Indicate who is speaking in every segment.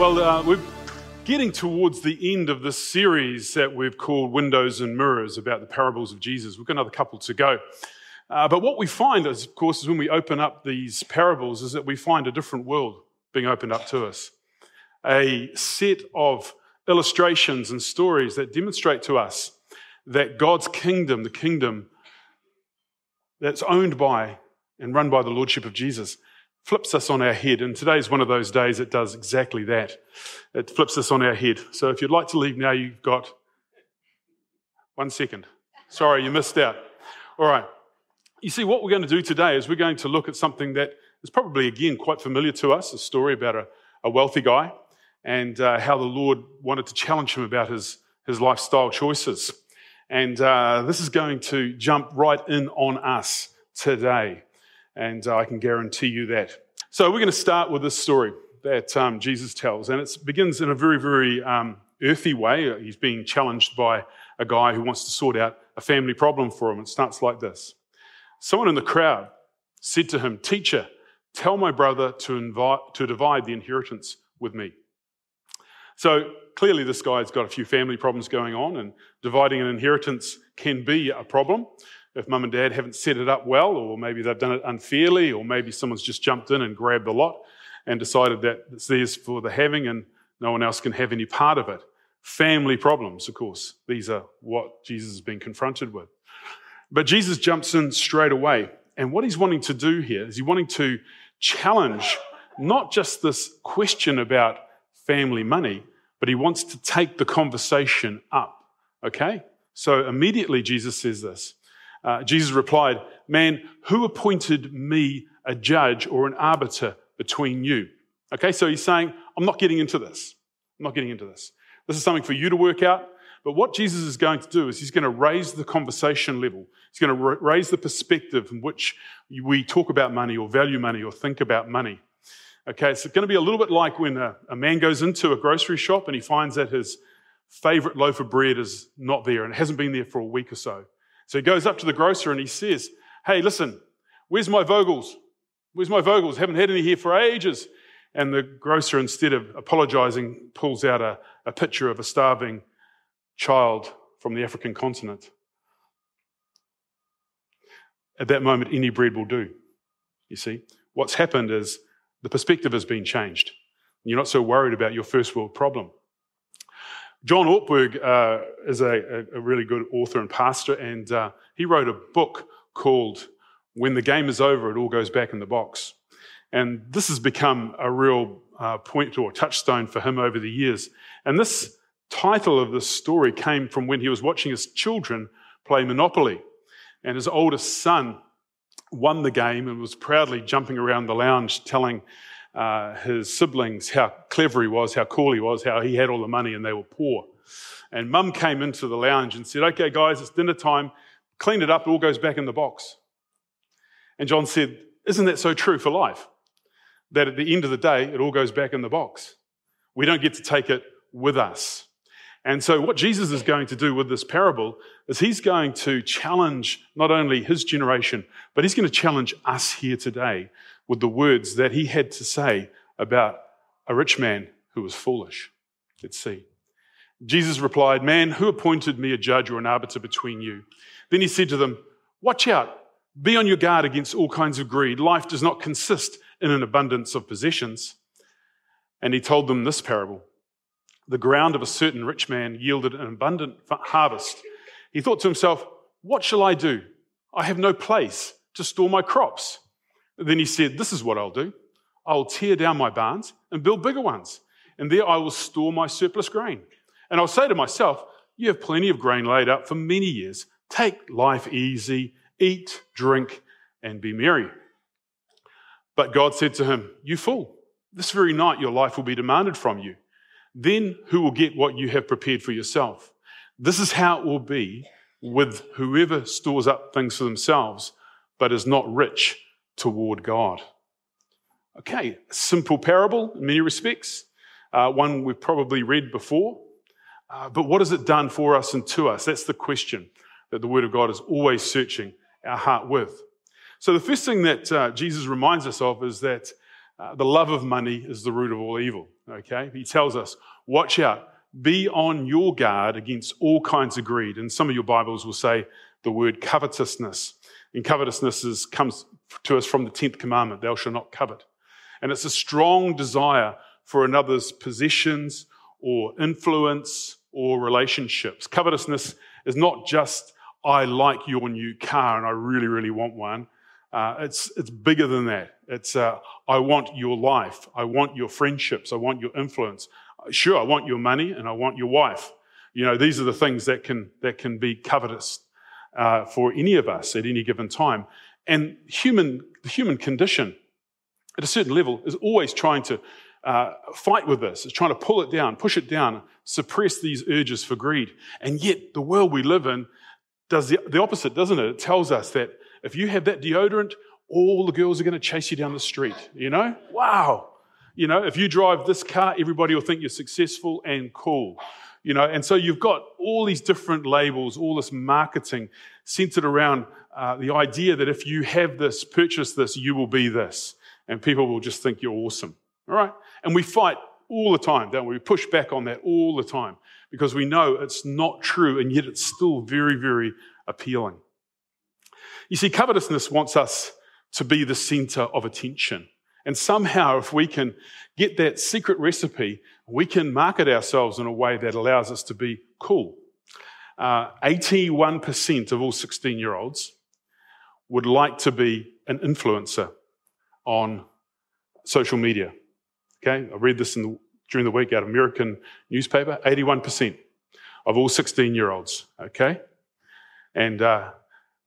Speaker 1: Well, uh, we're getting towards the end of this series that we've called Windows and Mirrors about the parables of Jesus. We've got another couple to go. Uh, but what we find, is, of course, is when we open up these parables, is that we find a different world being opened up to us. A set of illustrations and stories that demonstrate to us that God's kingdom, the kingdom that's owned by and run by the Lordship of Jesus, flips us on our head. And today is one of those days it does exactly that. It flips us on our head. So if you'd like to leave now, you've got one second. Sorry, you missed out. All right. You see, what we're going to do today is we're going to look at something that is probably, again, quite familiar to us a story about a, a wealthy guy and uh, how the Lord wanted to challenge him about his, his lifestyle choices. And uh, this is going to jump right in on us today and uh, I can guarantee you that. So we're going to start with this story that um, Jesus tells, and it begins in a very, very um, earthy way. He's being challenged by a guy who wants to sort out a family problem for him. It starts like this Someone in the crowd said to him, Teacher, tell my brother to, invite, to divide the inheritance with me. So clearly, this guy's got a few family problems going on, and dividing an inheritance can be a problem if mum and dad haven't set it up well, or maybe they've done it unfairly, or maybe someone's just jumped in and grabbed the lot and decided that it's theirs for the having and no one else can have any part of it. Family problems, of course. These are what Jesus has been confronted with. But Jesus jumps in straight away. And what he's wanting to do here is he's wanting to challenge not just this question about family money, but he wants to take the conversation up. Okay? So immediately Jesus says this uh, Jesus replied, Man, who appointed me a judge or an arbiter between you? Okay, so he's saying, I'm not getting into this. I'm not getting into this. This is something for you to work out. But what Jesus is going to do is he's going to raise the conversation level. He's going to raise the perspective in which we talk about money or value money or think about money. Okay, so it's going to be a little bit like when a, a man goes into a grocery shop and he finds that his favorite loaf of bread is not there and it hasn't been there for a week or so. So he goes up to the grocer and he says, Hey, listen, where's my Vogels? Where's my Vogels? Haven't had any here for ages. And the grocer, instead of apologizing, pulls out a, a picture of a starving child from the African continent. At that moment, any bread will do. You see, what's happened is the perspective has been changed. You're not so worried about your first world problem. John Ortberg uh, is a, a, really good author and pastor, and uh, he wrote a book called When the Game is Over, It All Goes Back in the Box. And this has become a real uh, point or touchstone for him over the years. And this title of this story came from when he was watching his children play Monopoly. And his oldest son won the game and was proudly jumping around the lounge telling uh, his siblings how clever he was, how cool he was, how he had all the money and they were poor. And mum came into the lounge and said, Okay, guys, it's dinner time. Clean it up, it all goes back in the box. And John said, Isn't that so true for life? That at the end of the day, it all goes back in the box. We don't get to take it with us. And so, what Jesus is going to do with this parable is he's going to challenge not only his generation, but he's going to challenge us here today with the words that he had to say about a rich man who was foolish. Let's see. Jesus replied, Man, who appointed me a judge or an arbiter between you? Then he said to them, Watch out. Be on your guard against all kinds of greed. Life does not consist in an abundance of possessions. And he told them this parable The ground of a certain rich man yielded an abundant harvest. He thought to himself, What shall I do? I have no place to store my crops. Then he said, This is what I'll do I'll tear down my barns and build bigger ones, and there I will store my surplus grain. And I'll say to myself, You have plenty of grain laid up for many years. Take life easy, eat, drink, and be merry. But God said to him, You fool, this very night your life will be demanded from you. Then who will get what you have prepared for yourself? This is how it will be with whoever stores up things for themselves, but is not rich toward God. Okay, simple parable in many respects, uh, one we've probably read before. Uh, but what has it done for us and to us? That's the question that the Word of God is always searching our heart with. So, the first thing that uh, Jesus reminds us of is that uh, the love of money is the root of all evil. Okay? He tells us, watch out, be on your guard against all kinds of greed. And some of your Bibles will say the word covetousness. And covetousness is, comes to us from the 10th commandment, thou shalt not covet. And it's a strong desire for another's possessions or influence or relationships. Covetousness is not just, I like your new car and I really, really want one. Uh, it's, it's bigger than that. It's, uh, I want your life. I want your friendships. I want your influence. Sure, I want your money and I want your wife. You know, these are the things that can, that can be covetous uh, for any of us at any given time. And human, the human condition at a certain level is always trying to uh, fight with this, It's trying to pull it down, push it down, suppress these urges for greed. And yet, the world we live in does the, the opposite, doesn't it? It tells us that if you have that deodorant, all the girls are going to chase you down the street. You know? Wow. You know, if you drive this car, everybody will think you're successful and cool. You know, and so you've got all these different labels, all this marketing centered around uh, the idea that if you have this, purchase this, you will be this. And people will just think you're awesome. All right? And we fight all the time, don't we? We push back on that all the time because we know it's not true and yet it's still very, very appealing. You see, covetousness wants us to be the center of attention. And somehow, if we can get that secret recipe, we can market ourselves in a way that allows us to be cool. Uh, 81% of all 16 year olds would like to be an influencer on social media. Okay, I read this the, during the week out of American newspaper. 81% of all 16 year olds. Okay, and uh,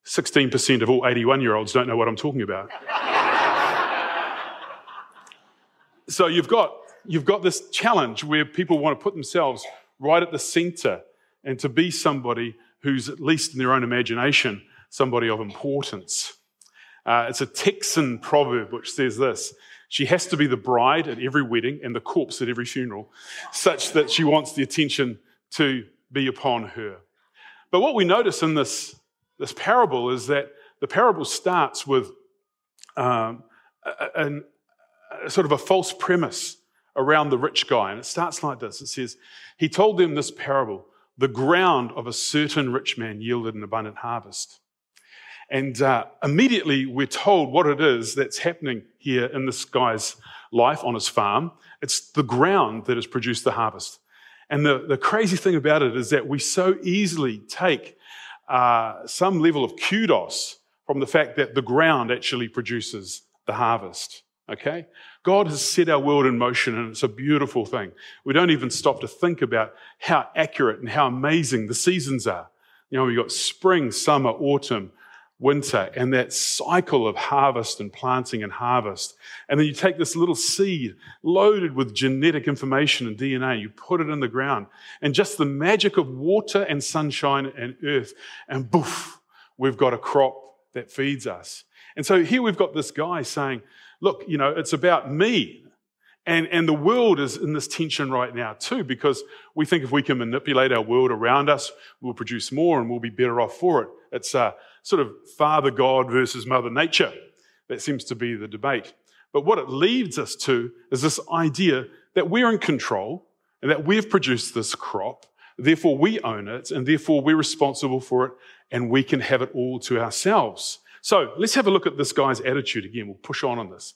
Speaker 1: 16% of all 81 year olds don't know what I'm talking about. so you've got you've got this challenge where people want to put themselves right at the center and to be somebody who's at least in their own imagination somebody of importance. Uh, it's a Texan proverb which says this she has to be the bride at every wedding and the corpse at every funeral, such that she wants the attention to be upon her. But what we notice in this, this parable is that the parable starts with um, a, a, a sort of a false premise around the rich guy. And it starts like this it says, He told them this parable the ground of a certain rich man yielded an abundant harvest. And uh, immediately we're told what it is that's happening here in this guy's life on his farm. It's the ground that has produced the harvest. And the, the crazy thing about it is that we so easily take uh, some level of kudos from the fact that the ground actually produces the harvest. Okay? God has set our world in motion and it's a beautiful thing. We don't even stop to think about how accurate and how amazing the seasons are. You know, we've got spring, summer, autumn, winter and that cycle of harvest and planting and harvest. And then you take this little seed loaded with genetic information and DNA, you put it in the ground, and just the magic of water and sunshine and earth, and boof, we've got a crop that feeds us. And so here we've got this guy saying, Look, you know, it's about me. And, and the world is in this tension right now too, because we think if we can manipulate our world around us, we'll produce more and we'll be better off for it. It's uh, sort of Father God versus Mother Nature. That seems to be the debate. But what it leads us to is this idea that we're in control and that we've produced this crop, therefore we own it, and therefore we're responsible for it, and we can have it all to ourselves. So let's have a look at this guy's attitude again. We'll push on on this.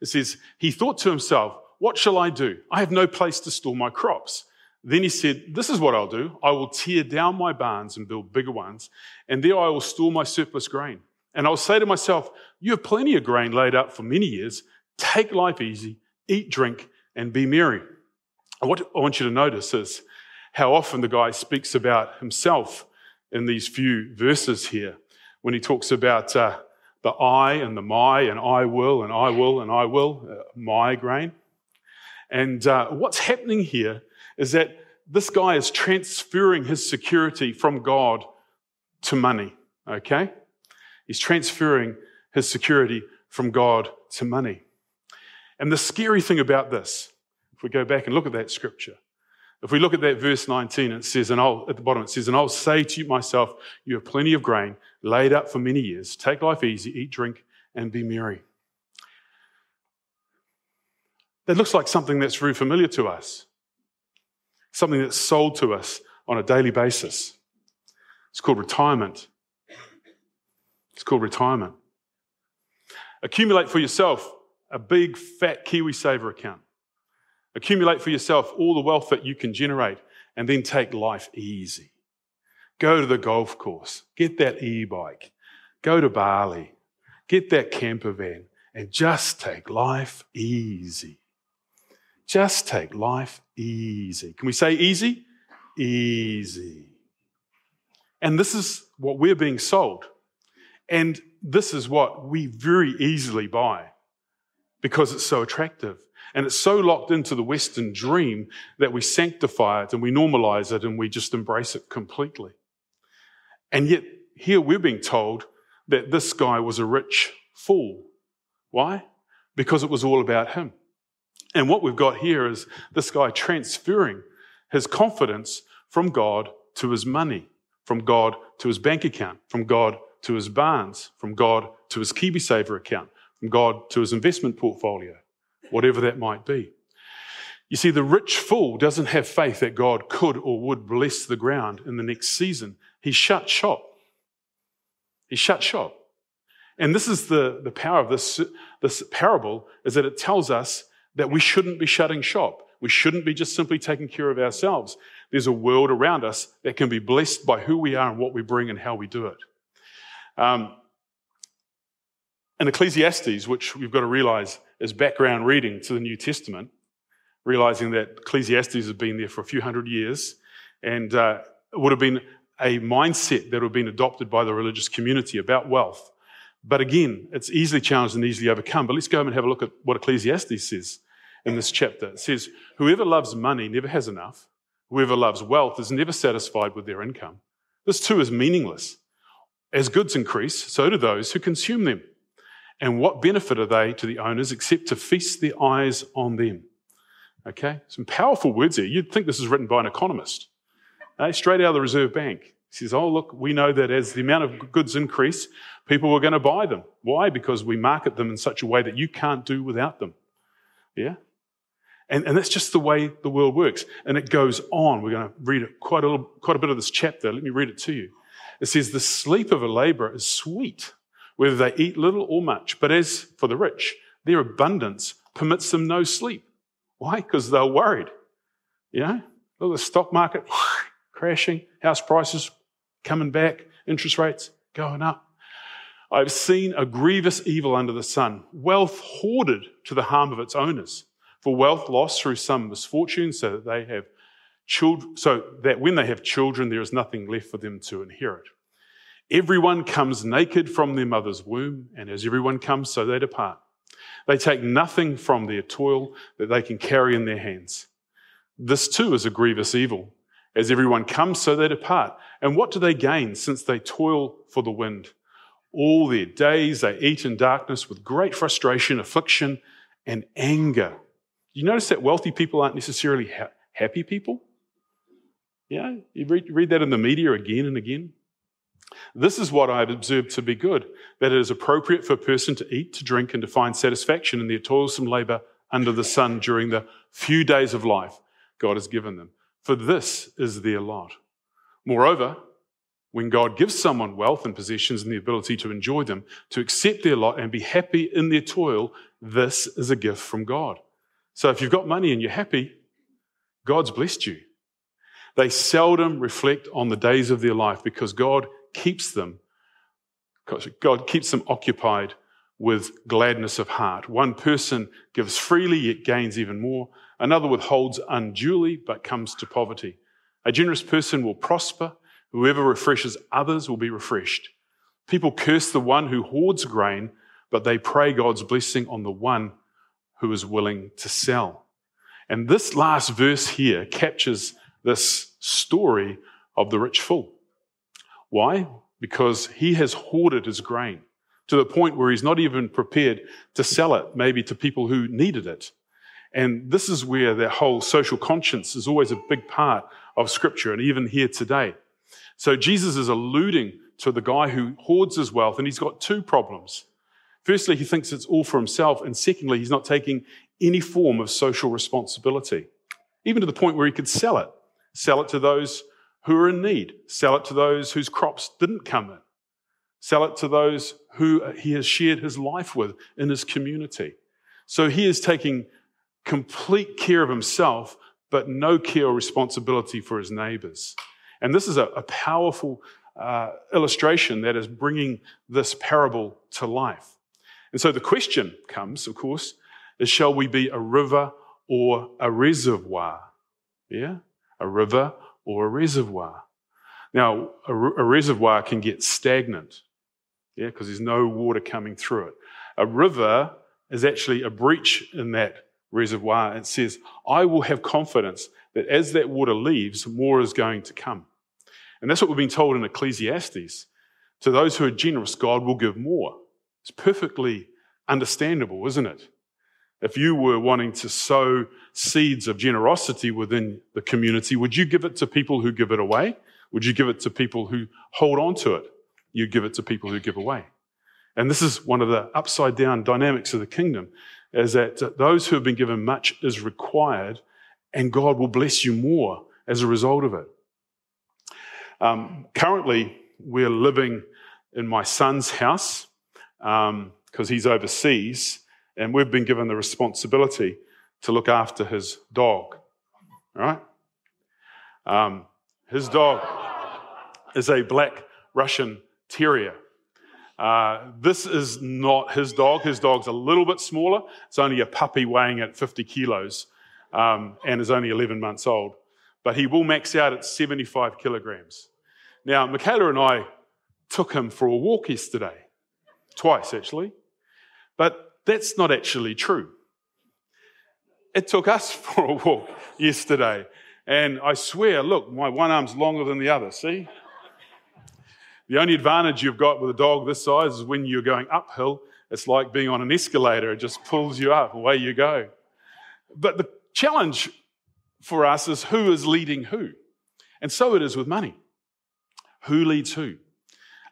Speaker 1: It says, He thought to himself, What shall I do? I have no place to store my crops. Then he said, This is what I'll do. I will tear down my barns and build bigger ones, and there I will store my surplus grain. And I'll say to myself, You have plenty of grain laid up for many years. Take life easy, eat, drink, and be merry. What I want you to notice is how often the guy speaks about himself in these few verses here when he talks about uh, the I and the my and I will and I will and I will, uh, my grain. And uh, what's happening here is that this guy is transferring his security from God to money, okay? He's transferring his security from God to money. And the scary thing about this, if we go back and look at that scripture, if we look at that verse 19, it says, and I'll, at the bottom, it says, and I'll say to myself, you have plenty of grain laid up for many years. Take life easy, eat, drink, and be merry. That looks like something that's very familiar to us, something that's sold to us on a daily basis. It's called retirement. It's called retirement. Accumulate for yourself a big, fat KiwiSaver account. Accumulate for yourself all the wealth that you can generate and then take life easy. Go to the golf course, get that e bike, go to Bali, get that camper van, and just take life easy. Just take life easy. Can we say easy? Easy. And this is what we're being sold. And this is what we very easily buy because it's so attractive. And it's so locked into the Western dream that we sanctify it and we normalize it and we just embrace it completely. And yet, here we're being told that this guy was a rich fool. Why? Because it was all about him. And what we've got here is this guy transferring his confidence from God to his money, from God to his bank account, from God to his barns, from God to his KiwiSaver account, from God to his investment portfolio, whatever that might be. You see, the rich fool doesn't have faith that God could or would bless the ground in the next season. He shut shop. He shut shop. And this is the, the power of this, this parable is that it tells us that we shouldn't be shutting shop. We shouldn't be just simply taking care of ourselves. There's a world around us that can be blessed by who we are and what we bring and how we do it. Um, in Ecclesiastes, which we've got to realize is background reading to the New Testament, realizing that Ecclesiastes has been there for a few hundred years and uh, would have been a mindset that have been adopted by the religious community about wealth. But again, it's easily challenged and easily overcome. But let's go and have a look at what Ecclesiastes says in this chapter. It says, Whoever loves money never has enough. Whoever loves wealth is never satisfied with their income. This too is meaningless. As goods increase, so do those who consume them. And what benefit are they to the owners except to feast their eyes on them? Okay, some powerful words here. You'd think this is written by an economist, Eh, straight out of the Reserve Bank. He says, Oh, look, we know that as the amount of goods increase, people are going to buy them. Why? Because we market them in such a way that you can't do without them. Yeah? And, and that's just the way the world works. And it goes on. We're going to read quite, a little, quite a bit of this chapter. Let me read it to you. It says, The sleep of a laborer is sweet, whether they eat little or much. But as for the rich, their abundance permits them no sleep. Why? Because they're worried. You know, look at the stock market crashing, house prices coming back, interest rates going up. I've seen a grievous evil under the sun, wealth hoarded to the harm of its owners, for wealth lost through some misfortune, so that they have children, so that when they have children, there is nothing left for them to inherit. Everyone comes naked from their mother's womb, and as everyone comes, so they depart. They take nothing from their toil that they can carry in their hands. This too is a grievous evil. As everyone comes, so they depart. And what do they gain since they toil for the wind? All their days they eat in darkness with great frustration, affliction, and anger. You notice that wealthy people aren't necessarily ha- happy people? Yeah, you read, read that in the media again and again. This is what I've observed to be good that it is appropriate for a person to eat, to drink, and to find satisfaction in their toilsome labor under the sun during the few days of life God has given them. For this is their lot. Moreover, when God gives someone wealth and possessions and the ability to enjoy them, to accept their lot and be happy in their toil, this is a gift from God. So if you've got money and you're happy, God's blessed you. They seldom reflect on the days of their life because God keeps them, God keeps them occupied with gladness of heart. One person gives freely yet gains even more. Another withholds unduly but comes to poverty. A generous person will prosper. Whoever refreshes others will be refreshed. People curse the one who hoards grain, but they pray God's blessing on the one who is willing to sell. And this last verse here captures this story of the rich fool. Why? Because he has hoarded his grain to the point where he's not even prepared to sell it, maybe to people who needed it. And this is where the whole social conscience is always a big part of Scripture, and even here today. So Jesus is alluding to the guy who hoards his wealth, and he's got two problems. Firstly, he thinks it's all for himself, and secondly, he's not taking any form of social responsibility, even to the point where he could sell it. Sell it to those who are in need, sell it to those whose crops didn't come in, sell it to those who he has shared his life with in his community. So he is taking complete care of himself, but no care or responsibility for his neighbors. And this is a, a powerful uh, illustration that is bringing this parable to life. And so the question comes, of course, is shall we be a river or a reservoir? Yeah? A river or a reservoir. Now, a, a reservoir can get stagnant, yeah, because there's no water coming through it. A river is actually a breach in that reservoir. It says, I will have confidence that as that water leaves, more is going to come. And that's what we've been told in Ecclesiastes. To those who are generous, God will give more. It's perfectly understandable, isn't it? If you were wanting to sow seeds of generosity within the community, would you give it to people who give it away? Would you give it to people who hold on to it? You give it to people who give away. And this is one of the upside down dynamics of the kingdom is that those who have been given much is required and God will bless you more as a result of it. Um, currently, we're living in my son's house because um, he's overseas, and we've been given the responsibility to look after his dog. Right? Um, his dog is a black Russian terrier. Uh, this is not his dog. His dog's a little bit smaller. It's only a puppy weighing at 50 kilos um, and is only 11 months old. But he will max out at 75 kilograms. Now, Michaela and I took him for a walk yesterday, twice actually. But that's not actually true. It took us for a walk yesterday. And I swear, look, my one arm's longer than the other, see? The only advantage you've got with a dog this size is when you're going uphill, it's like being on an escalator, it just pulls you up, away you go. But the challenge for us is who is leading who? And so it is with money. Who leads who?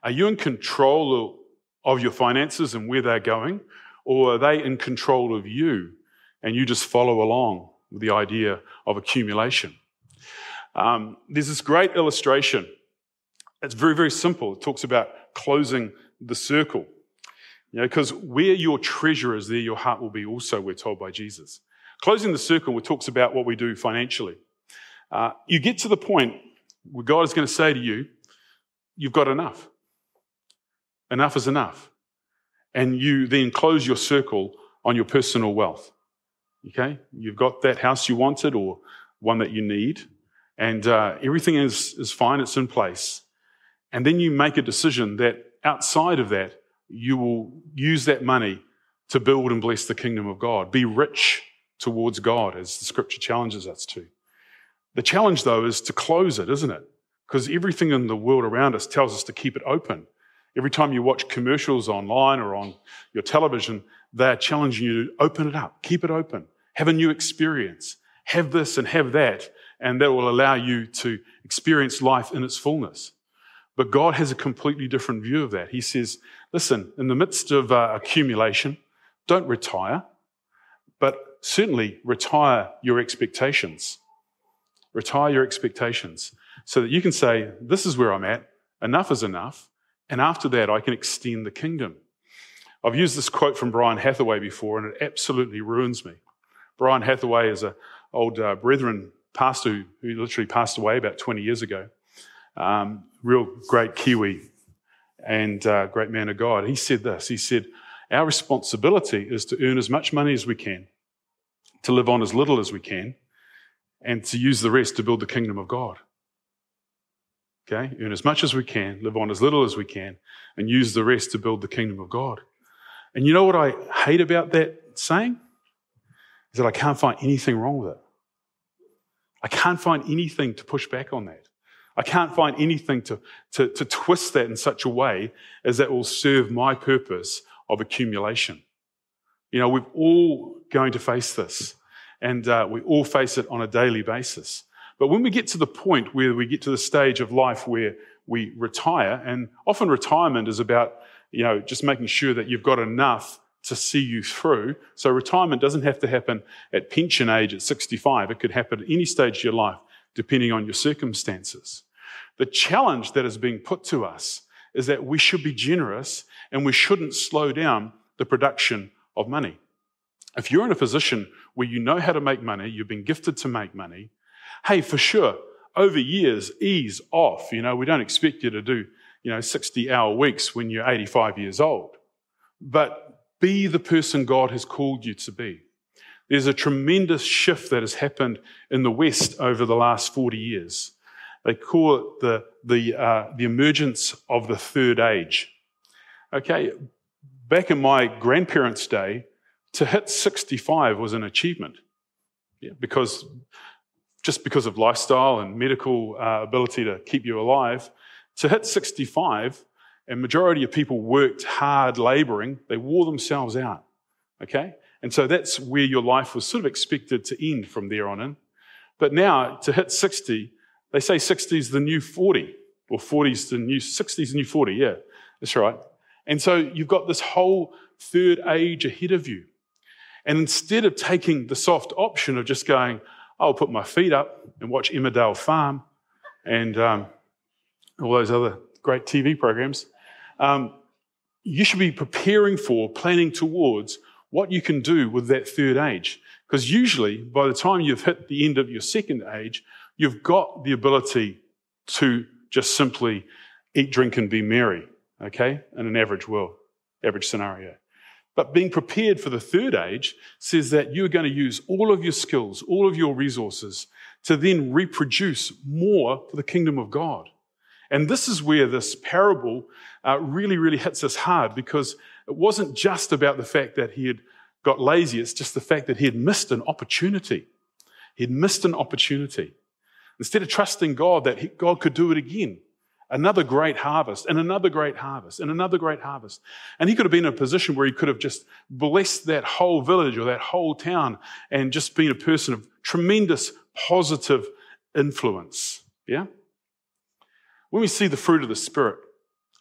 Speaker 1: Are you in control of your finances and where they're going? Or are they in control of you and you just follow along with the idea of accumulation? Um, there's this great illustration. It's very, very simple. It talks about closing the circle. You know, because where your treasure is, there your heart will be also, we're told by Jesus. Closing the circle, it talks about what we do financially. Uh, you get to the point where God is going to say to you, You've got enough. Enough is enough and you then close your circle on your personal wealth. Okay? You've got that house you wanted or one that you need, and uh, everything is, is fine, it's in place. And then you make a decision that outside of that, you will use that money to build and bless the kingdom of God. Be rich towards God, as the scripture challenges us to. The challenge, though, is to close it, isn't it? Because everything in the world around us tells us to keep it open. Every time you watch commercials online or on your television, they're challenging you to open it up, keep it open, have a new experience, have this and have that, and that will allow you to experience life in its fullness. But God has a completely different view of that. He says, listen, in the midst of uh, accumulation, don't retire, but certainly retire your expectations. Retire your expectations so that you can say, this is where I'm at, enough is enough, and after that, I can extend the kingdom. I've used this quote from Brian Hathaway before, and it absolutely ruins me. Brian Hathaway is an old uh, brethren pastor who, who, literally passed away about 20 years ago. Um, real great Kiwi and uh, great man of God. He said this He said, Our responsibility is to earn as much money as we can, to live on as little as we can, and to use the rest to build the kingdom of God. Okay? Earn as much as we can, live on as little as we can, and use the rest to build the kingdom of God. And you know what I hate about that saying? Is that I can't find anything wrong with it. I can't find anything to push back on that. I can't find anything to, to, to twist that in such a way as that will serve my purpose of accumulation. You know, we're all going to face this, and uh, we all face it on a daily basis. But when we get to the point where we get to the stage of life where we retire, and often retirement is about, you know, just making sure that you've got enough to see you through. So retirement doesn't have to happen at pension age at 65. It could happen at any stage of your life, depending on your circumstances. The challenge that is being put to us is that we should be generous and we shouldn't slow down the production of money. If you're in a position where you know how to make money, you've been gifted to make money, hey, for sure, over years, ease off. You know, we don't expect you to do, you know, 60 hour weeks when you're 85 years old. But be the person God has called you to be. There's a tremendous shift that has happened in the West over the last 40 years. They call it the, the, uh, the emergence of the third age. Okay, back in my grandparents' day, to hit 65 was an achievement yeah, because just because of lifestyle and medical uh, ability to keep you alive. To hit 65, and majority of people worked hard laboring, they wore themselves out. Okay? And so that's where your life was sort of expected to end from there on in. But now to hit 60, they say 60 is the new 40, or 40 is the new 60 is the new 40. Yeah, that's right. And so you've got this whole third age ahead of you. And instead of taking the soft option of just going, I'll put my feet up and watch Emmerdale Farm and um, all those other great TV programs, um, you should be preparing for, planning towards what you can do with that third age. Because usually, by the time you've hit the end of your second age, you've got the ability to just simply eat, drink, and be merry, okay, in an average world, average scenario. But being prepared for the third age says that you're going to use all of your skills, all of your resources to then reproduce more for the kingdom of God. And this is where this parable uh, really, really hits us hard because it wasn't just about the fact that he had got lazy, it's just the fact that he had missed an opportunity. He had missed an opportunity. Instead of trusting God that he, God could do it again, another great harvest and another great harvest and another great harvest. And he could have been in a position where he could have just blessed that whole village or that whole town and just been a person of tremendous positive influence. Yeah? When we see the fruit of the Spirit,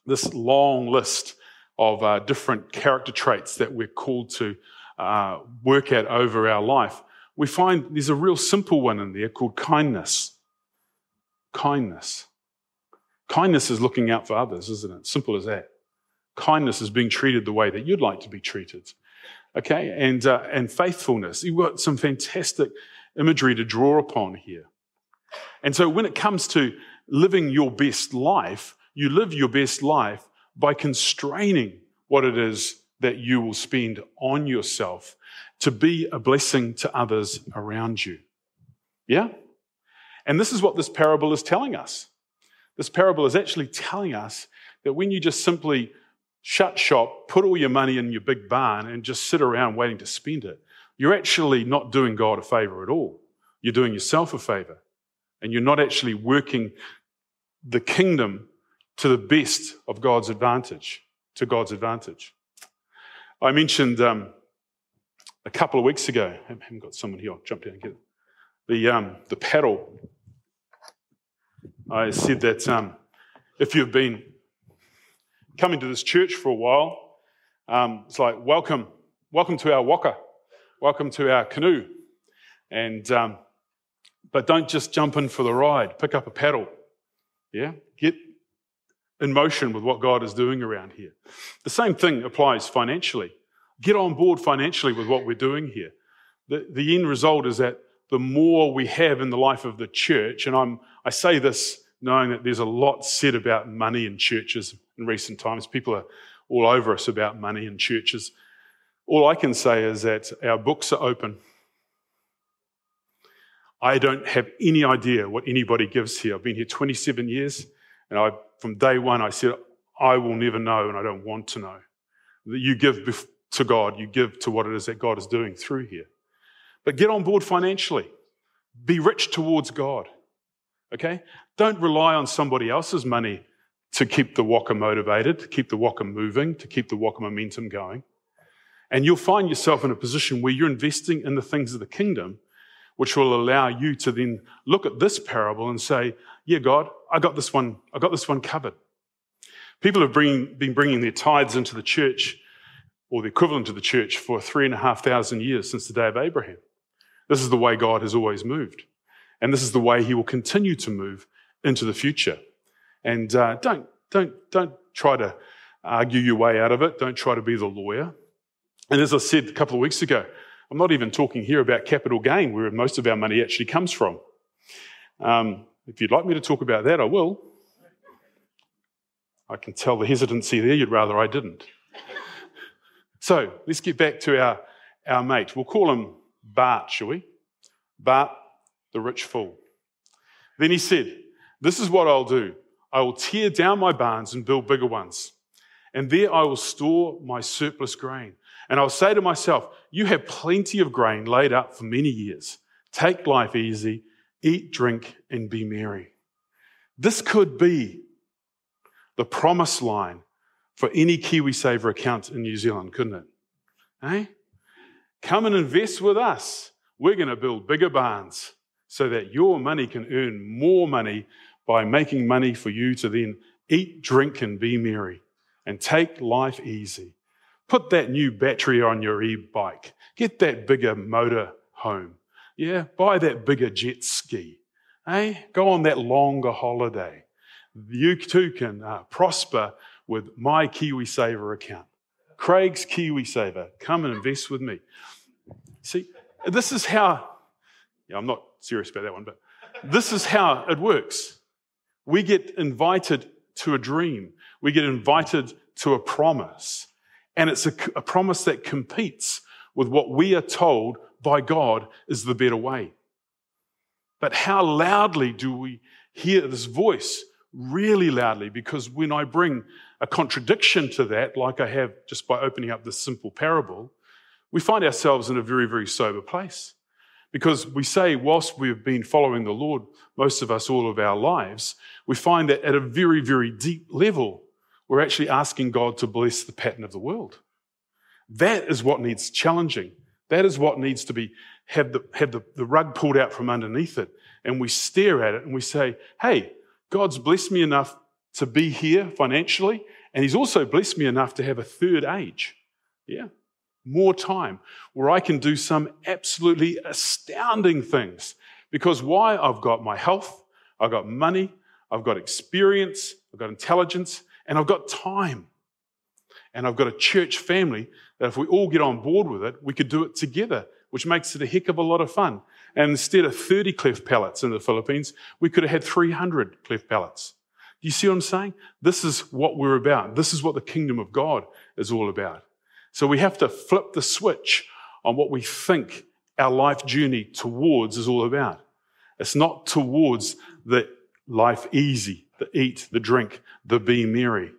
Speaker 1: this long list of uh, different character traits that we're called to uh, work at over our life, we find there's a real simple one in there called kindness. Kindness. Kindness is looking out for others, isn't it? Simple as that. Kindness is being treated the way that you'd like to be treated. Okay, and uh, and faithfulness. You've got some fantastic imagery to draw upon here. And so, when it comes to living your best life, you live your best life by constraining what it is that you will spend on yourself to be a blessing to others around you. Yeah? And this is what this parable is telling us. This parable is actually telling us that when you just simply shut shop, put all your money in your big barn, and just sit around waiting to spend it, you're actually not doing God a favor at all. You're doing yourself a favor. And you're not actually working the kingdom to the best of God's advantage, to God's advantage. I mentioned um, a couple of weeks ago, I haven't got someone here, I'll jump down and get it. The, um, the paddle I said that um, if you've been coming to this church for a while, um, it's like, welcome, welcome to our waka, welcome to our canoe. And, um, but don't just jump in for the ride, pick up a paddle. Yeah? Get in motion with what God is doing around here. The same thing applies financially. Get on board financially with what we're doing here. The, the end result is that the more we have in the life of the church, and I'm, I say this knowing that there's a lot said about money in churches in recent times. People are all over us about money in churches. All I can say is that our books are open. I don't have any idea what anybody gives here. I've been here 27 years, and I, from day one, I said, I will never know, and I don't want to know. That you give to God, you give to what it is that God is doing through here. But get on board financially. Be rich towards God. Okay? Don't rely on somebody else's money to keep the waka motivated, to keep the waka moving, to keep the waka momentum going. And you'll find yourself in a position where you're investing in the things of the kingdom, which will allow you to then look at this parable and say, yeah, God, I got this one, I got this one covered. People have bring, been bringing their tithes into the church or the equivalent of the church, for three and a half thousand years since the day of Abraham. This is the way God has always moved. And this is the way he will continue to move into the future. And uh, don't, don't, don't try to argue your way out of it. Don't try to be the lawyer. And as I said a couple of weeks ago, I'm not even talking here about capital gain, where most of our money actually comes from. Um, if you'd like me to talk about that, I will. I can tell the hesitancy there, you'd rather I didn't. so let's get back to our, our mate. We'll call him Bart, shall we? Bart, the rich fool. Then he said, This is what I'll do I will tear down my barns and build bigger ones, and there I will store my surplus grain. And I'll say to myself, You have plenty of grain laid up for many years. Take life easy, eat, drink, and be merry. This could be the promise line for any KiwiSaver account in New Zealand, couldn't it? Eh? Come and invest with us. We're going to build bigger barns so that your money can earn more money by making money for you to then eat, drink, and be merry and take life easy. Put that new battery on your e bike. Get that bigger motor home. Yeah, buy that bigger jet ski. Eh? go on that longer holiday. You too can uh, prosper with my KiwiSaver account. Craig's KiwiSaver. Come and invest with me. See, this is how, yeah, I'm not serious about that one, but this is how it works. We get invited to a dream, we get invited to a promise, and it's a, a promise that competes with what we are told by God is the better way. But how loudly do we hear this voice? Really loudly, because when I bring a contradiction to that, like I have just by opening up this simple parable, we find ourselves in a very, very sober place. Because we say, whilst we've been following the Lord, most of us all of our lives, we find that at a very, very deep level, we're actually asking God to bless the pattern of the world. That is what needs challenging. That is what needs to be have the, have the, the rug pulled out from underneath it. And we stare at it and we say, hey, God's blessed me enough to be here financially, and He's also blessed me enough to have a third age. Yeah more time where I can do some absolutely astounding things. Because why? I've got my health, I've got money, I've got experience, I've got intelligence, and I've got time. And I've got a church family that if we all get on board with it, we could do it together, which makes it a heck of a lot of fun. And instead of 30 cleft palates in the Philippines, we could have had 300 cleft palates. Do you see what I'm saying? This is what we're about. This is what the kingdom of God is all about. So we have to flip the switch on what we think our life journey towards is all about. It's not towards the life easy, the eat, the drink, the be merry.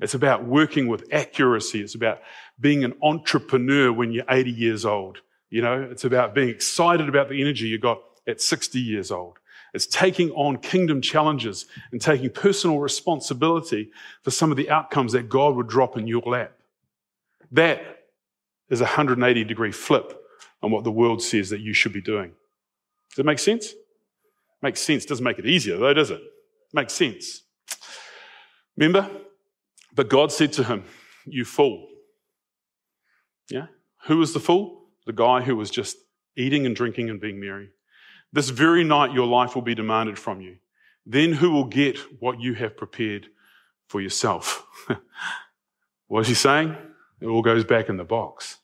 Speaker 1: It's about working with accuracy. It's about being an entrepreneur when you're 80 years old. You know, it's about being excited about the energy you got at 60 years old. It's taking on kingdom challenges and taking personal responsibility for some of the outcomes that God would drop in your lap. That is a 180 degree flip on what the world says that you should be doing. Does it make sense? Makes sense. Doesn't make it easier though, does it? Makes sense. Remember? But God said to him, You fool. Yeah? Who was the fool? The guy who was just eating and drinking and being merry. This very night your life will be demanded from you. Then who will get what you have prepared for yourself? what is he saying? It all goes back in the box.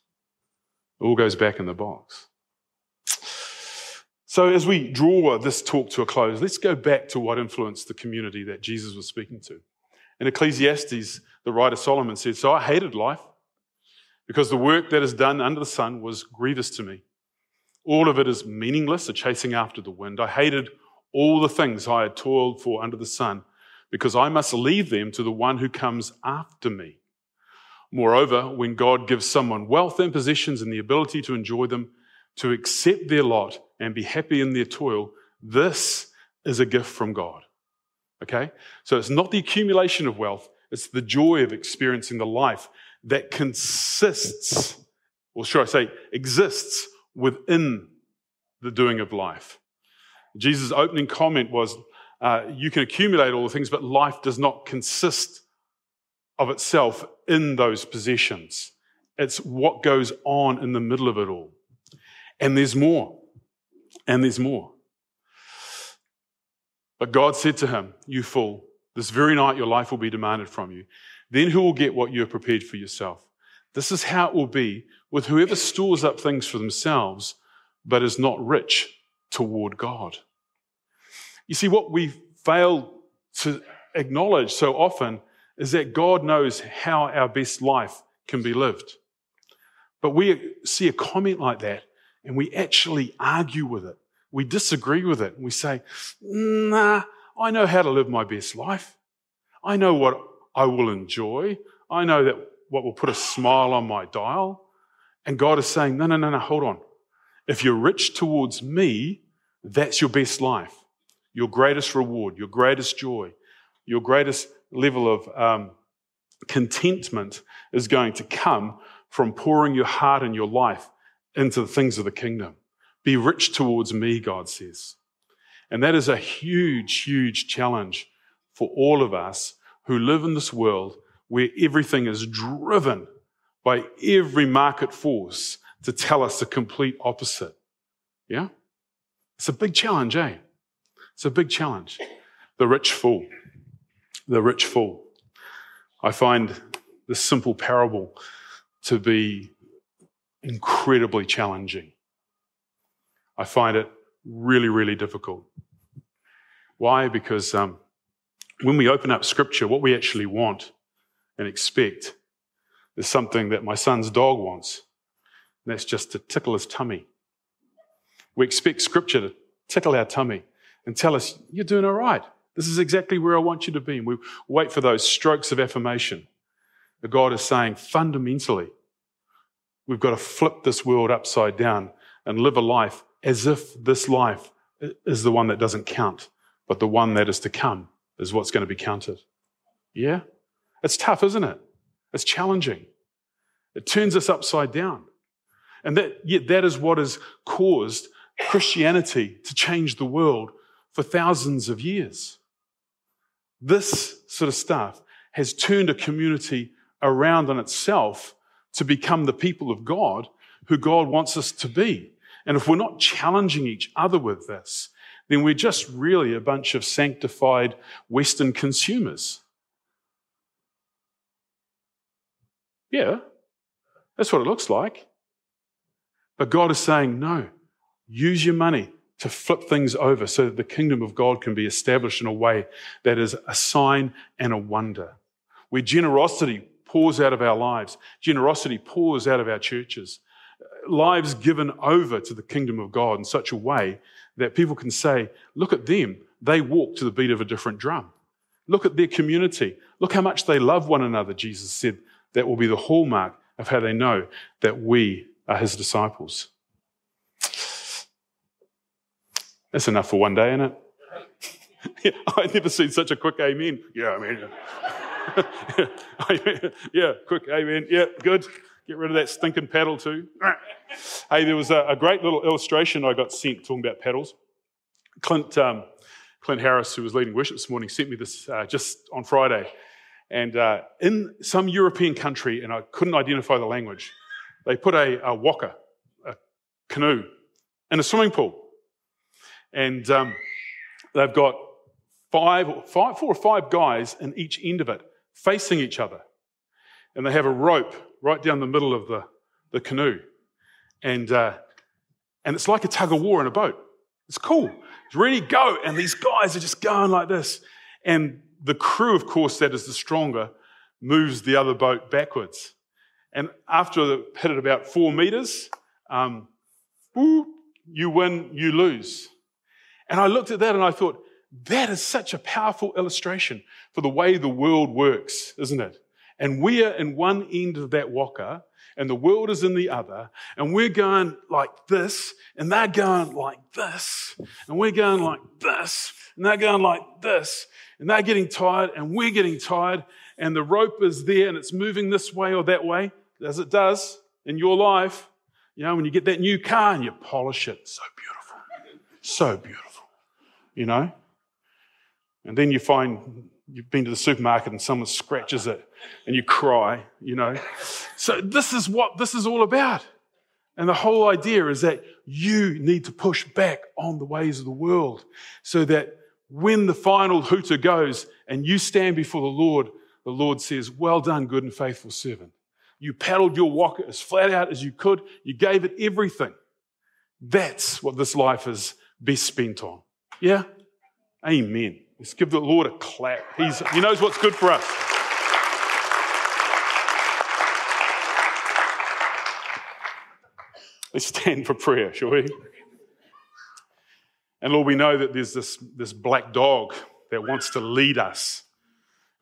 Speaker 1: It all goes back in the box. So, as we draw this talk to a close, let's go back to what influenced the community that Jesus was speaking to. In Ecclesiastes, the writer Solomon said, So I hated life because the work that is done under the sun was grievous to me. All of it is meaningless, a chasing after the wind. I hated all the things I had toiled for under the sun because I must leave them to the one who comes after me. Moreover, when God gives someone wealth and possessions and the ability to enjoy them, to accept their lot and be happy in their toil, this is a gift from God. Okay? So it's not the accumulation of wealth, it's the joy of experiencing the life that consists, or should I say, exists within the doing of life. Jesus' opening comment was uh, You can accumulate all the things, but life does not consist of itself in those possessions It's what goes on in the middle of it all. And there's more. And there's more. But God said to him, You fool, this very night your life will be demanded from you. Then who will get what you have prepared for yourself? This is how it will be with whoever stores up things for themselves, but is not rich toward God. You see, what we fail to acknowledge so often is that God knows how our best life can be lived. But we see a comment like that and we actually argue with it. We disagree with it. We say, nah, I know how to live my best life. I know what I will enjoy. I know that what will put a smile on my dial. And God is saying, no, no, no, no, hold on. If you're rich towards me, that's your best life, your greatest reward, your greatest joy, your greatest level of um, contentment is going to come from pouring your heart and your life into the things of the kingdom. Be rich towards me, God says. And that is a huge, huge challenge for all of us who live in this world where everything is driven by every market force to tell us the complete opposite. Yeah? It's a big challenge, eh? It's a big challenge. The rich fool. The rich fool. I find this simple parable to be incredibly challenging. I find it really, really difficult. Why? Because um, when we open up scripture, what we actually want and expect is something that my son's dog wants. And that's just to tickle his tummy. We expect scripture to tickle our tummy and tell us, you're doing all right. This is exactly where I want you to be. And we wait for those strokes of affirmation. But God is saying fundamentally, we've got to flip this world upside down and live a life as if this life is the one that doesn't count, but the one that is to come is what's going to be counted. Yeah? It's tough, isn't it? It's challenging. It turns us upside down. And that, yet that is what has caused Christianity to change the world for thousands of years. This sort of stuff has turned a community around on itself to become the people of God who God wants us to be. And if we're not challenging each other with this, then we're just really a bunch of sanctified Western consumers. Yeah, that's what it looks like. But God is saying, no, use your money to flip things over so that the kingdom of God can be established in a way that is a sign and a wonder. Where generosity pours out of our lives, generosity pours out of our churches, lives given over to the kingdom of God in such a way that people can say, look at them, they walk to the beat of a different drum. Look at their community. Look how much they love one another, Jesus said. That will be the hallmark of how they know that we are his disciples. That's enough for one day, isn't it? I've never seen such a quick amen. Yeah, I mean, yeah, quick amen. Yeah, good. Get rid of that stinking paddle too. hey, there was a, a, great little illustration I got sent talking about paddles. Clint, um, Clint Harris, who was leading worship this morning, sent me this uh, just on Friday. And uh, in some European country, and I couldn't identify the language, they put a, a waka, a canoe, in a swimming pool. And um, they've got five, five, four or five guys in each end of it facing each other. And they have a rope right down the middle of the, the canoe. And, uh, and it's like a tug of war in a boat. It's cool. It's ready go. And these guys are just going like this. And the crew, of course, that is the stronger, moves the other boat backwards. And after hit it about four meters, um, you win, you lose. And I looked at that and I thought, that is such a powerful illustration for the way the world works, isn't it? And we are in one end of that waka, and the world is in the other, and we're going like this, and they're going like this, and we're going like this, and they're going like this, and they're getting tired, and we're getting tired, and the rope is there, and it's moving this way or that way, as it does in your life. You know, when you get that new car and you polish it, so beautiful, so beautiful, you know? And then you find you've been to the supermarket and someone scratches it and you cry, you know. So this is what this is all about. And the whole idea is that you need to push back on the ways of the world so that when the final hooter goes and you stand before the Lord, the Lord says, Well done, good and faithful servant. You paddled your waka as flat out as you could, you gave it everything. That's what this life is best spent on. Yeah? Amen. Let's give the Lord a clap. He's, he knows what's good for us. Let's stand for prayer, shall we? And Lord, we know that there's this, this black dog that wants to lead us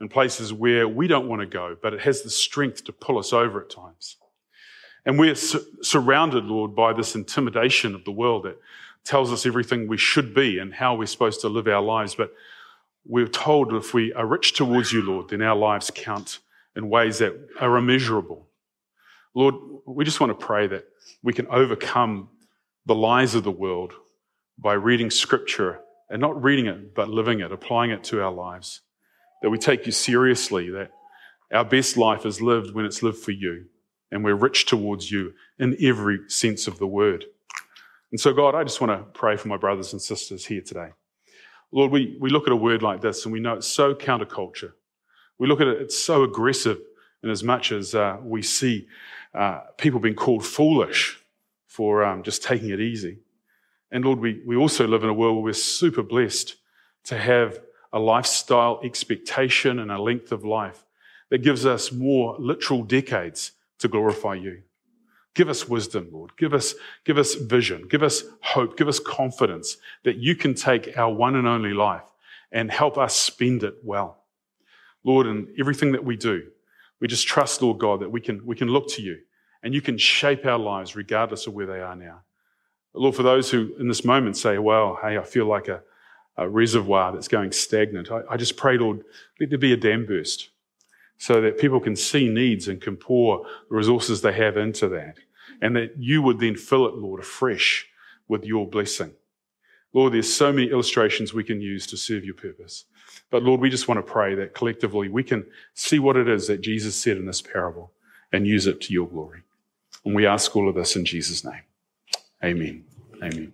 Speaker 1: in places where we don't want to go, but it has the strength to pull us over at times. And we're su- surrounded, Lord, by this intimidation of the world that tells us everything we should be and how we're supposed to live our lives. But we're told if we are rich towards you, Lord, then our lives count in ways that are immeasurable. Lord, we just want to pray that we can overcome the lies of the world by reading scripture and not reading it, but living it, applying it to our lives. That we take you seriously, that our best life is lived when it's lived for you, and we're rich towards you in every sense of the word. And so, God, I just want to pray for my brothers and sisters here today. Lord, we, we look at a word like this and we know it's so counterculture. We look at it, it's so aggressive in as much as uh, we see uh, people being called foolish for um, just taking it easy. And Lord, we, we also live in a world where we're super blessed to have a lifestyle expectation and a length of life that gives us more literal decades to glorify you. Give us wisdom, Lord. Give us, give us vision. Give us hope. Give us confidence that you can take our one and only life and help us spend it well. Lord, in everything that we do, we just trust, Lord God, that we can, we can look to you and you can shape our lives regardless of where they are now. Lord, for those who in this moment say, well, hey, I feel like a, a reservoir that's going stagnant, I, I just pray, Lord, let there be a dam burst so that people can see needs and can pour the resources they have into that. And that you would then fill it, Lord, afresh with your blessing. Lord, there's so many illustrations we can use to serve your purpose. But Lord, we just want to pray that collectively we can see what it is that Jesus said in this parable and use it to your glory. And we ask all of this in Jesus' name. Amen. Amen.